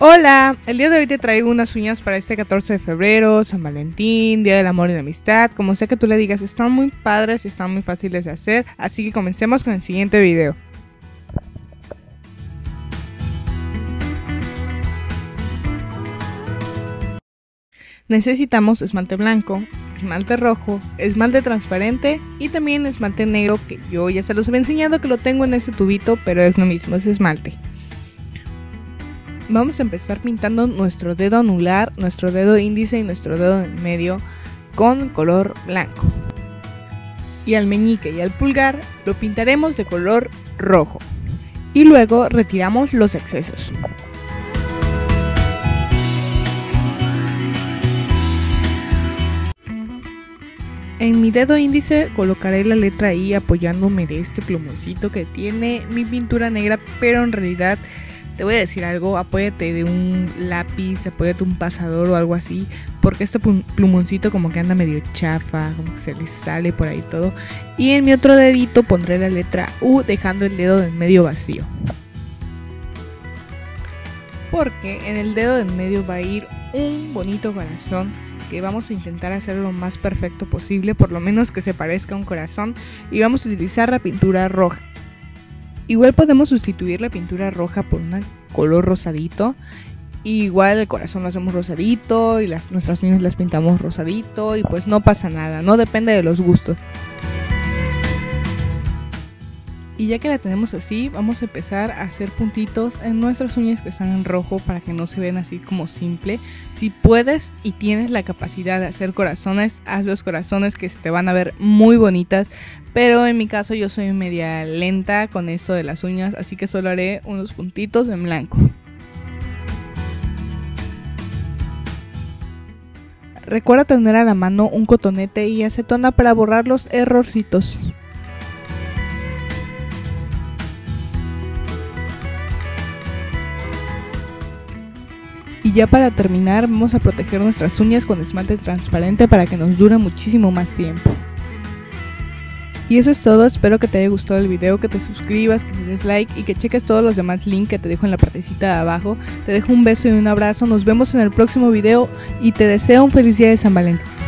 Hola, el día de hoy te traigo unas uñas para este 14 de febrero, San Valentín, Día del Amor y la Amistad, como sea que tú le digas, están muy padres y están muy fáciles de hacer, así que comencemos con el siguiente video. Necesitamos esmalte blanco, esmalte rojo, esmalte transparente y también esmalte negro que yo ya se los había enseñado que lo tengo en este tubito, pero es lo mismo, es esmalte. Vamos a empezar pintando nuestro dedo anular, nuestro dedo índice y nuestro dedo en medio con color blanco. Y al meñique y al pulgar lo pintaremos de color rojo. Y luego retiramos los excesos. En mi dedo índice colocaré la letra I apoyándome de este plumoncito que tiene mi pintura negra, pero en realidad te voy a decir algo, apóyate de un lápiz, apóyate de un pasador o algo así, porque este plumoncito como que anda medio chafa, como que se le sale por ahí todo. Y en mi otro dedito pondré la letra U dejando el dedo en medio vacío. Porque en el dedo del medio va a ir un bonito corazón que vamos a intentar hacerlo lo más perfecto posible, por lo menos que se parezca a un corazón, y vamos a utilizar la pintura roja. Igual podemos sustituir la pintura roja por un color rosadito. igual el corazón lo hacemos rosadito y las, nuestras uñas las pintamos rosadito y pues no pasa nada, no depende de los gustos. Y ya que la tenemos así, vamos a empezar a hacer puntitos en nuestras uñas que están en rojo para que no se vean así como simple. Si puedes y tienes la capacidad de hacer corazones, haz los corazones que se te van a ver muy bonitas. Pero en mi caso yo soy media lenta con esto de las uñas, así que solo haré unos puntitos en blanco. Recuerda tener a la mano un cotonete y acetona para borrar los errorcitos. Y ya para terminar vamos a proteger nuestras uñas con esmalte transparente para que nos dure muchísimo más tiempo. Y eso es todo, espero que te haya gustado el video, que te suscribas, que le des like y que cheques todos los demás links que te dejo en la partecita de abajo. Te dejo un beso y un abrazo, nos vemos en el próximo video y te deseo un feliz día de San Valentín.